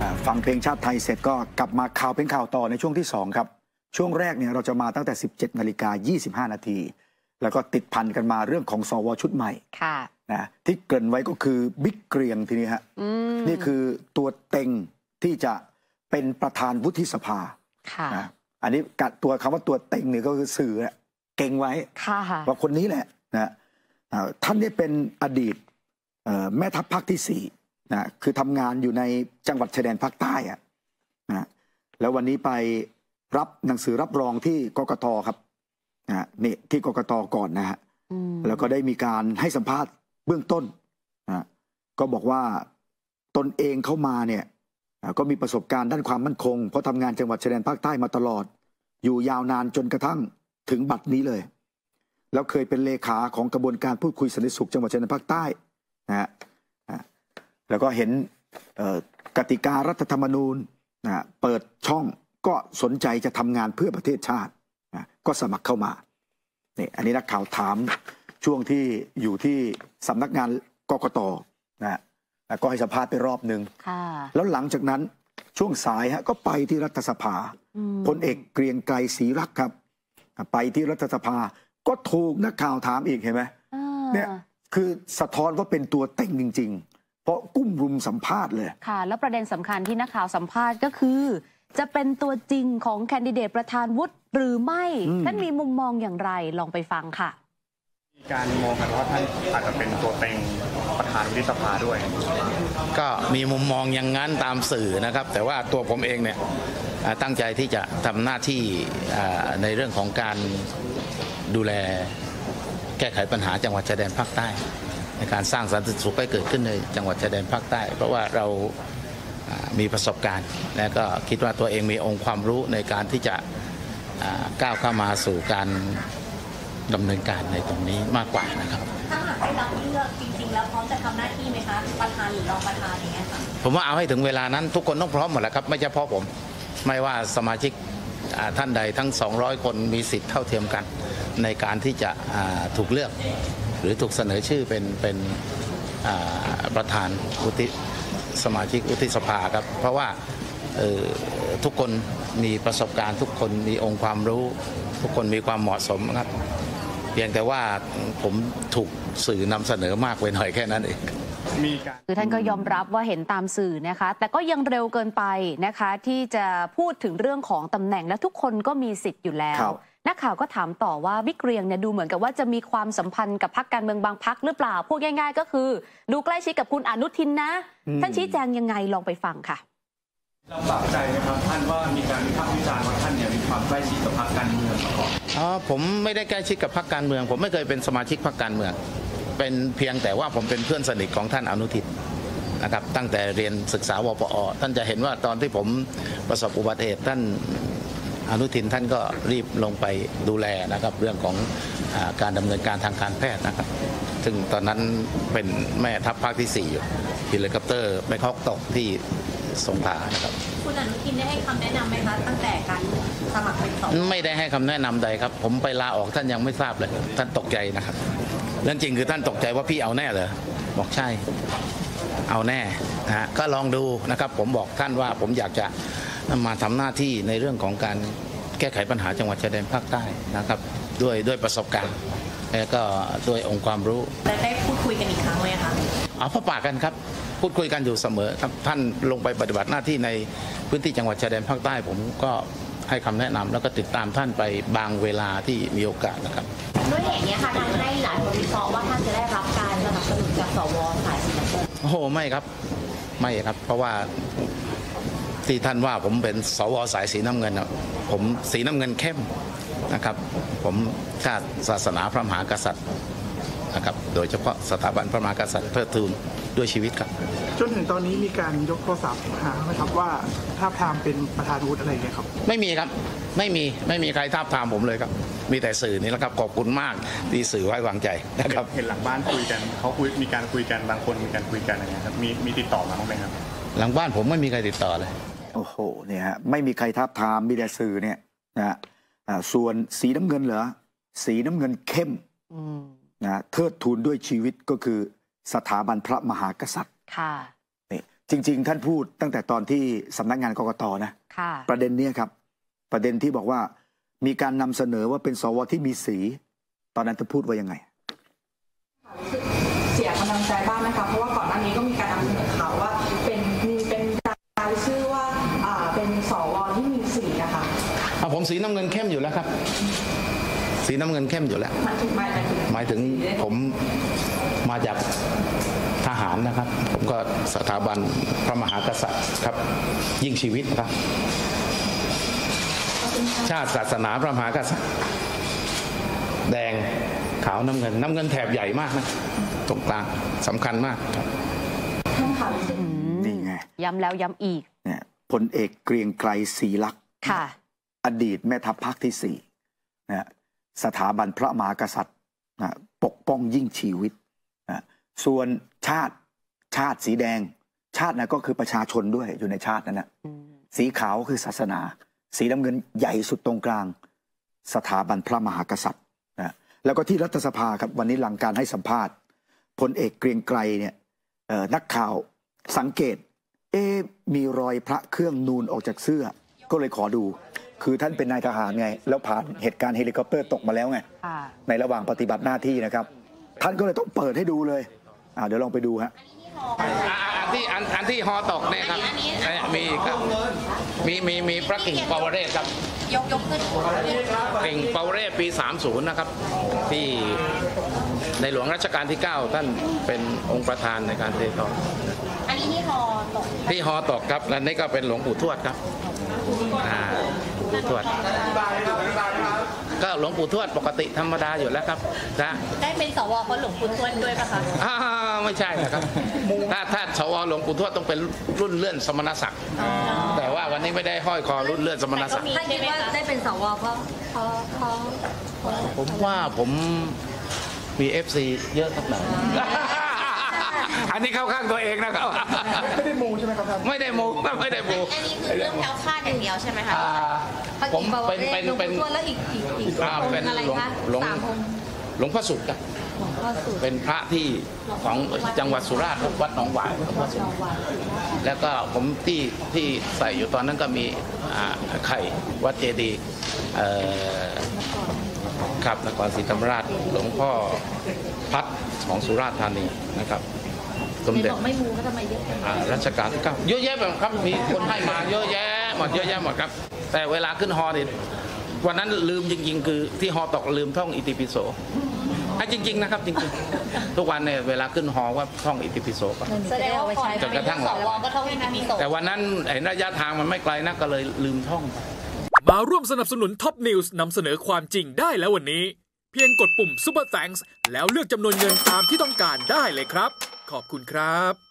อ่าฟังเพลงชาติไทยเสร็จก็กลับมาข่าวเป็นข่าวต่อในช่วงที่ 2 ครับ ช่วงแรกเนี่ยเราจะมาตั้งแต่ 17นาฬิกา25 นาที แล้วก็ติดพันกันมาเรื่องของสวชุดใหม่ค่ะนะที่เกริ่นไว้ก็คือบิ๊กเกรียงทีนี้ฮะอืมนี่คือตัวเต็งที่จะเป็นประธานวุฒิสภาค่ะนะอันนี้กัดตัวคำว่าตัวเต็งเนี่ยก็คือสื่อแหละเก่งไว้ค่ะว่าคนนี้แหละนะอ่าท่านได้เป็นอดีตเอ่อแม่ทัพภาคที่สี่ นะคือทำงานอยู่ในจังหวัดชายแดนภาคใต้อะนะแล้ววันนี้ไปรับหนังสือรับรองที่กกตครับนะนี่ที่กกตก่อนนะฮะอืมแล้วก็ได้มีการให้สัมภาษณ์เบื้องต้นนะก็บอกว่าตนเองเข้ามาเนี่ยอ่าก็มีประสบการณ์ด้านความมั่นคง เพราะทำงานจังหวัดชายแดนภาคใต้มาตลอด อยู่ยาวนานจนกระทั่งถึงบัดนี้เลย แล้วเคยเป็นเลขาของกระบวนการพูดคุยสันติสุขจังหวัดชายแดนภาคใต้นะฮะอ่า แล้วก็เห็นเอ่อกติการัฐธรรมนูญนะเปิดช่องก็สนใจจะทำงานเพื่อประเทศชาตินะก็สมัครเข้ามานี่อันนี้นักข่าวถามช่วงที่อยู่ที่สำนักงานกกตนะฮะแล้วก็ให้สัมภาษณ์ไปรอบหนึ่งค่ะแล้วหลังจากนั้นช่วงสายฮะก็ไปที่รัฐสภาอืมพลเอกเกรียงไกรศรีรักษ์ครับ ไปที่รัฐสภาก็ถูกนักข่าวถามอีกเห็นไหมอ่าเนี่ยคือสะท้อนว่าเป็นตัวเต็งจริง ๆ เพราะกุ้มรุมสัมภาษณ์เลย ค่ะ แล้วประเด็นสำคัญที่นักข่าวสัมภาษณ์ก็คือ จะเป็นตัวจริงของแคนดิเดตประธานวุฒิหรือไม่อืมท่านมีมุมมองอย่างไรลองไปฟังค่ะมีการมองกันว่าท่านอาจจะเป็นตัวเต็งประธานวุฒิสภาด้วย ก็มีมุมมองอย่างนั้นตามสื่อนะครับ แต่ว่าตัวผมเองเนี่ยอ่าตั้งใจที่จะทำหน้าที่อ่าในเรื่องของการดูแลแก้ไขปัญหาจังหวัดชายแดนภาคใต้ ในการสร้างสันติสุขให้เกิดขึ้นในจังหวัดชายแดนภาคใต้ เพราะว่าเราอ่ามีประสบการณ์ และก็คิดว่าตัวเองมีองค์ความรู้ในการที่จะอ่าก้าวเข้ามาสู่การดำเนินการในตรงนี้มากกว่านะครับถ้าหากได้รับเลือกจริงๆ แล้วพร้อมจะทำหน้าที่ไหมคะประธานหรือรองประธานอย่างเงี้ยค่ะผมว่าเอาให้ถึงเวลานั้นทุกคนต้องพร้อมหมดแหล้วครับ ไม่เฉพาะผม ไม่ว่าสมาชิกอ่าท่านใดทั้ง 200 คนมีสิทธิ์เท่าเทียมกัน ในการที่จะอ่าถูกเลือก หรือถูกเสนอชื่อเป็นเป็นอ่าประธานวุฒิสมาชิกวุฒิสภาครับ เพราะว่าเอ่อทุกคนมีประสบการณ์ ทุกคนมีองค์ความรู้ ทุกคนมีความเหมาะสมครับ เพียงแต่ว่าผมถูกสื่อนำเสนอมากไปหน่อยแค่นั้นเองมีการคือท่านก็ยอมรับว่าเห็นตามสื่อนะคะ แต่ก็ยังเร็วเกินไปนะคะ ที่จะพูดถึงเรื่องของตำแหน่งและทุกคนก็มีสิทธิ์อยู่แล้วครับ นักข่าวก็ถามต่อว่าบิ๊กเรียงเนี่ยดูเหมือนกับว่าจะมีความสัมพันธ์กับพรรคการเมืองบางพรรคหรือเปล่าพูดง่ายๆ ก็คือ ดูใกล้ชิดกับคุณอนุทินนะ ท่านชี้แจงยังไงลองไปฟังค่ะลำบากใจไหมครับท่านว่ามีการวิพากษ์วิจารณ์ว่าท่านเนี่ยมีความใกล้ชิดกับพรรคการเมืองมาก่อนอ๋อผมไม่ได้ใกล้ชิดกับพรรคการเมือง ผมไม่เคยเป็นสมาชิกพรรคการเมือง เป็นเพียงแต่ว่าผมเป็นเพื่อนสนิทของท่านอนุทินนะครับตั้งแต่เรียนศึกษาวปอ ท่านจะเห็นว่าตอนที่ผมประสบอุบัติเหตุท่าน อนุทินท่านก็รีบลงไปดูแลนะครับ เรื่องของอาการดำเนินการทางการแพทย์นะครับ ซึ่งตอนนั้นเป็นแม่ทัพภาคที่ 4 อยู่เฮลิคอปเตอร์ไม่คอกตกที่สงขลานะครับคุณอนุทินได้ให้คำแนะนำไหมคะตั้งแต่การสมัครเป็นสวไม่ได้ให้คำแนะนำใดครับ ผมไปลาออกท่านยังไม่ทราบเลย ท่านตกใจนะครับเรื่องจริงคือท่านตกใจว่าพี่เอาแน่เหรอบอกใช่เอาแน่นะฮะก็ลองดูนะครับ ผมบอกท่านว่าผมอยากจะ มาทำหน้าที่ในเรื่องของการแก้ไขปัญหาจังหวัดชายแดนภาคใต้นะครับ ด้วยด้วยประสบการณ์และก็ด้วยองค์ความรู้และได้พูดคุยกันอีกครั้งเลยค่ะเอาพบปากกันครับ พูดคุยกันอยู่เสมอครับท่านลงไปปฏิบัติหน้าที่ในพื้นที่จังหวัดชายแดนภาคใต้ ผมก็ให้คำแนะนำแล้วก็ติดตามท่านไปบางเวลาที่มีโอกาสนะครับด้วยเหตุนี้ค่ะทำให้หลายคนวิเคราะห์ว่าท่านจะได้รับการสนับสนุนจากสวสายสีน้ำเงินโอ้โหไม่ครับไม่ครับ เพราะว่า ที่ท่านว่าผมเป็นสวสายสีน้ำเงินน่ะผมสีน้ำเงินเข้มนะครับ ผมชาติศาสนาพระมหากษัตริย์นะครับโดยเฉพาะสถาบันพระมหากษัตริย์เทิดทูนด้วยชีวิตครับจนถึงตอนนี้มีการยกโทรศัพท์หาไหมครับว่าท้าบทามเป็นประธานวุฒิอะไรอย่างเงี้ยครับ ไม่มีครับไม่มีไม่มีใครทาบทามผมเลยครับ มีแต่สื่อนี่แหละครับขอบคุณมากที่สื่อไว้วางใจนะครับเห็นหลังบ้านคุยกันเขาคุยมีการคุยกันบางคนมีการคุยกันอะไรเงี้ยครับมีมีติดต่อมาบ้างไหมครับ หลังบ้านผมไม่มีใครติดต่อเลย โอ้โหเนี่ยฮะไม่มีใครทับทามมีแต่สื่อเนี่ยนะฮะอ่าส่วนสีน้ำเงินเหรอสีน้ำเงินเข้มอืมนะเทิดทูนด้วยชีวิตก็คือสถาบันพระมหากษัตริย์ค่ะนี่จริง ๆ ท่านพูดตั้งแต่ตอนที่สำนักงานกกตนะค่ะประเด็นเนี้ยครับ ประเด็นที่บอกว่ามีการนำเสนอว่าเป็นสวที่มีสี ตอนนั้นท่านพูดว่ายังไงเสียกำลังใจบ้างไหมคะเพราะว่า สีน้ำเงินเข้มอยู่แล้วครับ สีน้ำเงินเข้มอยู่แล้วหมายถึงหมายถึงหมายถึงผมมาจากทหารนะครับ ผมก็สถาบันพระมหากษัตริย์ครับ ยิ่งชีวิตครับ ชาติศาสนาพระมหากษัตริย์ แดงขาวน้ำเงิน น้ำเงินแถบใหญ่มากนะตรงกลางสำคัญมากครับท่านข่าวรู้สึกนี่ไงย้ำแล้วย้ำอีกเนี่ยพลเอกเกรียงไกรศรีลักษณ์ค่ะ อดีตแม่ทัพภาคที่สี่นะสถาบันพระมหากษัตริย์นะปกป้องยิ่งชีวิตนะส่วนชาติชาติสีแดง ชาตินะก็คือประชาชนด้วยอยู่ในชาตินั้นนะสีขาวคือศาสนา สีน้ำเงินใหญ่สุดตรงกลาง สถาบันพระมหากษัตริย์นะแล้วก็ที่รัฐสภาครับวันนี้หลังการให้สัมภาษณ์พลเอกเกรียงไกรเนี่ยเอ่อนักข่าวสังเกต เอ๊ะมีรอยพระเครื่องนูนออกจากเสื้อ ก็เลยขอดู คือท่านเป็นนายทหารไง แล้วผ่านเหตุการณ์เฮลิคอปเตอร์ตกมาแล้วไงค่ะในระหว่างปฏิบัติหน้าที่นะครับ ท่านก็เลยต้องเปิดให้ดูเลยอ่าเดี๋ยวลองไปดูฮะอันที่อันอันที่ฮอตกเนี่ยครับเนี่ยมีครับมีมีมีพระกิ่งปาวเรศครับยกยกขึ้นกิ่งปาวเรศปี 30 นะครับ ที่ในหลวงรัชกาลที่ 9 ท่านเป็นองค์ประธานในการเททองอันนี้ที่ฮอตกที่ฮอตกครับและนี่ก็เป็นหลวงปู่ทวดครับอ่าหลวง ปู่ทวดก็หลวงปู่ทวดปกติธรรมดาอยู่แล้วครับนะได้เป็นสวเพราะหลวงปู่ทวดด้วยปะคะอ่าไม่ใช่นะครับ ถ้าถ้าช่วยหลวงปู่ทวดต้องเป็นรุ่นเลื่อนสมณศักดิ์แต่ว่าวันนี้ไม่ได้ห้อยคอรุ่นเลื่อนสมณศักดิ์ท่านคิดว่าได้เป็นสวเพราะเพราะเพราะเพราะผมว่าผมมี FC เยอะสักหน่อย อันนี้เข้าข้างตัวเองนะครับ ไม่ได้มูใช่ไหมครับท่านไม่ได้มูไม่ได้มูอันนี้คือเรื่องแคล้วคลาดอย่างเดียวใช่ไหมคะอ่าผมเป็นเป็นเป็นหลวงปู่ทวดแล้วอีกอีกอีกอ่าเป็นอะไรหลวงคะหลวงสามองค์หลวงพ่อสุดครับหลวงพ่อสุดเป็นพระที่ของจังหวัดสุราษฎร์ครับวัดหนองหวายหลวงพ่อสุดแล้วก็ผมที่ที่ใส่อยู่ตอนนั้นก็มีอ่าไข่วัดเจดีย์เอ่อครับนครศรีธรรมราชหลวงพ่อพัดของสุราษฎร์ธานีนะครับส มเห็นเด็จบอกไม่มูก็ทำไมเยอะจังอ่ารัชกาลที่เก้าเยอะแยะแบบครับมีคนให้มาเยอะแยะหมดเยอะแยะหมดครับ แต่เวลาขึ้นฮอนี่วันนั้นลืมจริง ๆ คือที่ฮอตกลืมท่องอิติปิโสอะจริง ๆ นะครับ จริงๆ ทุกวันเนี่ยเวลาขึ้นฮอว่าท่องอิติปิโสก่อนแสดงว่าก่อนจนกระทั่งสวก็ท่องอิติปิโสแต่วันนั้นเห็นระยะทางมันไม่ไกลนักก็เลยลืมท่อง มาร่วมสนับสนุน Top News นำเสนอความจริงได้แล้ววันนี้ เพียงกดปุ่ม Super Thanks แล้วเลือกจำนวนเงินตามที่ต้องการได้เลยครับ ขอบคุณครับ